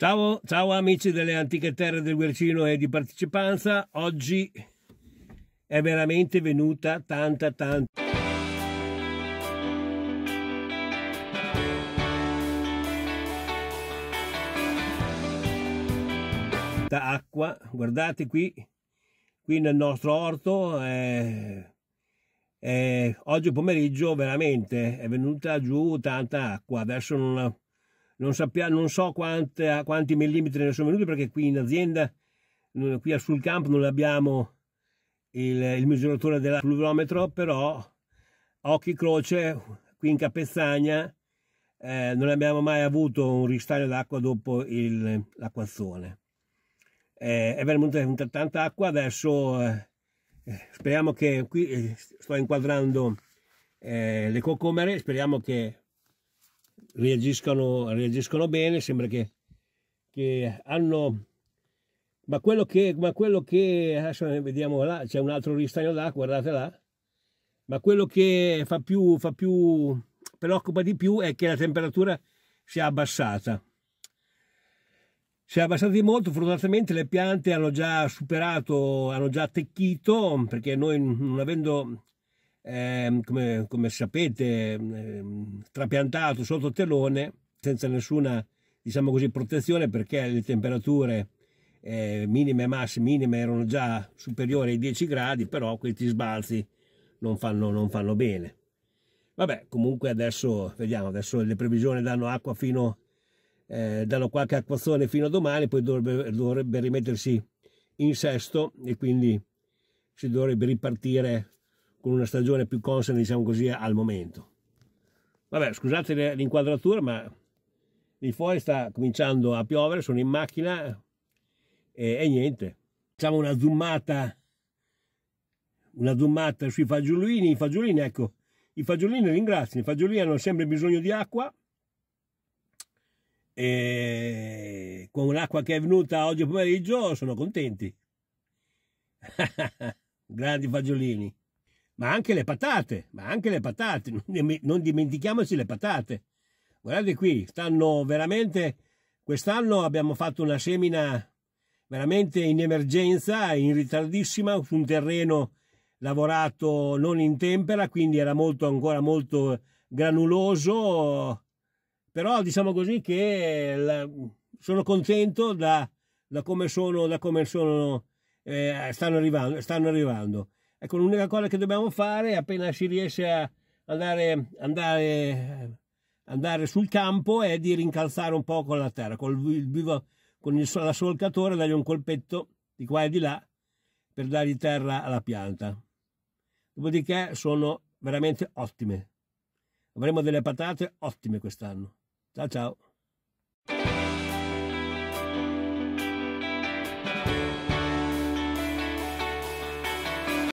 Ciao, ciao amici delle antiche terre del Guercino e di Partecipanza, oggi è veramente venuta tanta tanta. Acqua, guardate qui, qui nel nostro orto, eh, eh, oggi pomeriggio veramente è venuta giù tanta acqua, adesso non non, sappiamo, non so quante, quanti millimetri ne sono venuti perché qui in azienda, qui sul campo non abbiamo il, il misuratore del pluviometro, però occhi croce, qui in Capezzagna eh, non abbiamo mai avuto un ristagno d'acqua dopo l'acquazzone. Eh, è venuta tanta acqua, adesso eh, speriamo che qui eh, sto inquadrando eh, le cocomere, speriamo che reagiscono, reagiscono bene, sembra che, che hanno ma quello che, ma quello che adesso vediamo là, c'è un altro ristagno là, guardate là, ma quello che fa più, fa più, preoccupa di più è che la temperatura si è abbassata. Si è abbassata di molto, fortunatamente le piante hanno già superato, hanno già attecchito, perché noi non avendo eh, come, come, sapete, eh, trapiantato sotto telone senza nessuna diciamo così, protezione perché le temperature eh, minime e massime minime erano già superiori ai 10 gradi, però questi sbalzi non fanno, non fanno bene. Vabbè, comunque adesso vediamo, adesso le previsioni danno acqua fino, eh, danno qualche acquazzone fino a domani, poi dovrebbe, dovrebbe rimettersi in sesto e quindi si dovrebbe ripartire con una stagione più consona, diciamo così, al momento. Vabbè, scusate l'inquadratura, ma lì fuori sta cominciando a piovere, sono in macchina e, e niente. Facciamo una zoomata, una zoomata sui fagiolini. I fagiolini, ecco, i fagiolini ringraziano, i fagiolini hanno sempre bisogno di acqua e con l'acqua che è venuta oggi pomeriggio sono contenti. Grandi fagiolini ma anche le patate, ma anche le patate, non dimentichiamoci le patate. Guardate qui, stanno veramente, quest'anno abbiamo fatto una semina veramente in emergenza, in ritardissima, su un terreno lavorato non in tempera, quindi era molto, ancora molto granuloso, però diciamo così che sono contento da, da, come sono, da come sono, eh, stanno arrivando. Stanno arrivando. Ecco, l'unica cosa che dobbiamo fare, appena si riesce a andare, andare, andare sul campo, è di rincalzare un po' con la terra, col vivo, con il solcatore, dargli un colpetto di qua e di là per dargli terra alla pianta. Dopodiché sono veramente ottime. Avremo delle patate ottime quest'anno. Ciao ciao.